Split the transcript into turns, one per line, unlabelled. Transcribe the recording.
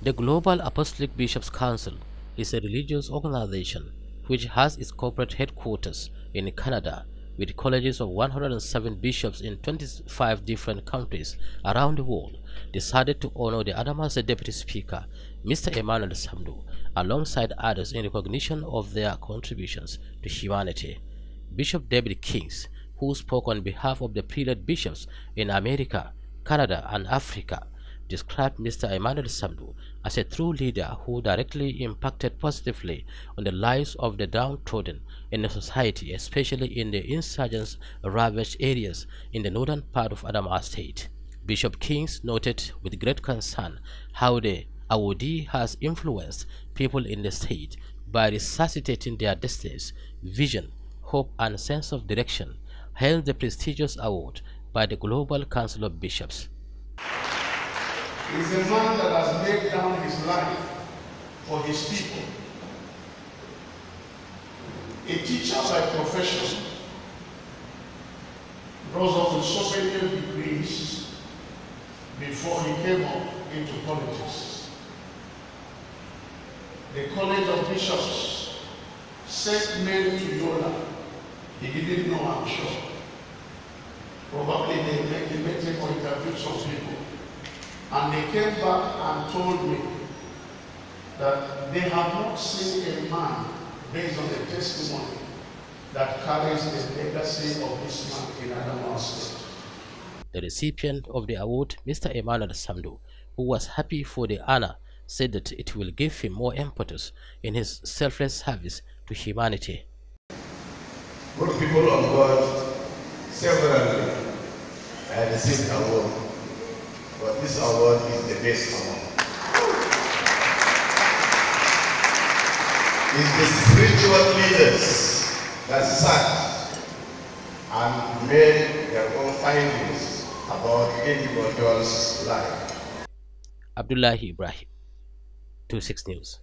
The Global Apostolic Bishops' Council is a religious organization which has its corporate headquarters in Canada with colleges of 107 bishops in 25 different countries around the world, decided to honor the Adamase Deputy Speaker, Mr. Emmanuel Tsamdu, alongside others in recognition of their contributions to humanity. Bishop David Kings, who spoke on behalf of the prelate bishops in America, Canada, and Africa, described Mr. Emmanuel Tsamdu as a true leader who directly impacted positively on the lives of the downtrodden in the society, especially in the insurgents ravaged areas in the northern part of Adamawa State. Bishop Kings noted with great concern how the awardee has influenced people in the state by resuscitating their destinies, vision, hope, and sense of direction, hence the prestigious award by the Global Council of Bishops.
He's a man that has laid down his life for his people. A teacher by profession, rose up with so many degrees before he came up into politics. The College of Bishops sent men to Yola. He didn't know, I'm sure. Probably they met, they met him or interviewed some people. And they came back and told me that they have not seen a man based on the testimony that carries the legacy of this man in Adamawa State.
The recipient of the award, Mr. Emmanuel Tsamdu, who was happy for the honor, said that it will give him more impetus in his selfless service to humanity.
Good people on board, severally, I received award, but this award is the best award. It's the spiritual leaders that sat and made their own findings about individuals' life.
Abdullahi Ibrahim, 26 News.